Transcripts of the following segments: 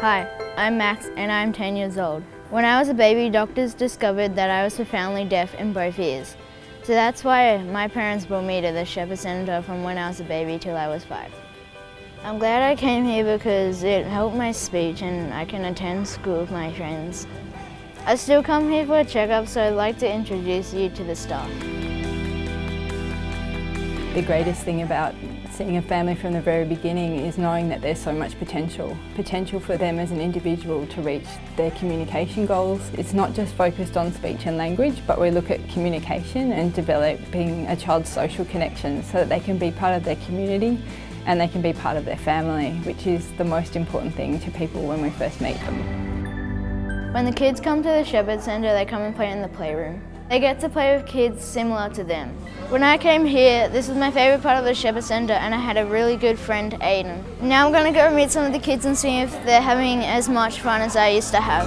Hi, I'm Max and I'm 10 years old. When I was a baby, doctors discovered that I was profoundly deaf in both ears. So that's why my parents brought me to the Shepherd Centre from when I was a baby till I was five. I'm glad I came here because it helped my speech and I can attend school with my friends. I still come here for a checkup so I'd like to introduce you to the staff. The greatest thing about seeing a family from the very beginning is knowing that there's so much potential. Potential for them as an individual to reach their communication goals. It's not just focused on speech and language, but we look at communication and developing a child's social connection so that they can be part of their community and they can be part of their family, which is the most important thing to people when we first meet them. When the kids come to the Shepherd Centre, they come and play in the playroom. They get to play with kids similar to them. When I came here, this was my favourite part of the Shepherd Centre and I had a really good friend, Aiden. Now I'm going to go meet some of the kids and see if they're having as much fun as I used to have.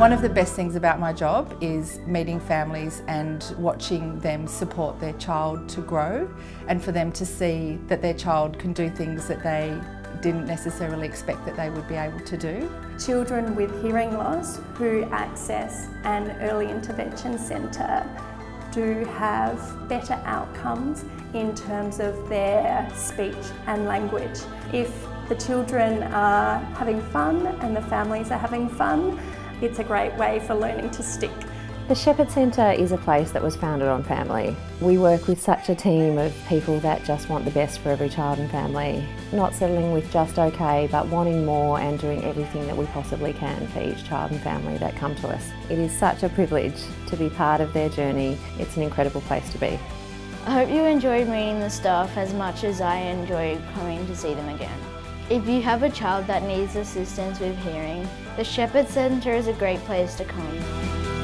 One of the best things about my job is meeting families and watching them support their child to grow and for them to see that their child can do things that they didn't necessarily expect that they would be able to do. Children with hearing loss who access an early intervention centre do have better outcomes in terms of their speech and language. If the children are having fun and the families are having fun, it's a great way for learning to stick. The Shepherd Centre is a place that was founded on family. We work with such a team of people that just want the best for every child and family. Not settling with just okay, but wanting more and doing everything that we possibly can for each child and family that come to us. It is such a privilege to be part of their journey. It's an incredible place to be. I hope you enjoyed meeting the staff as much as I enjoyed coming to see them again. If you have a child that needs assistance with hearing, the Shepherd Centre is a great place to come.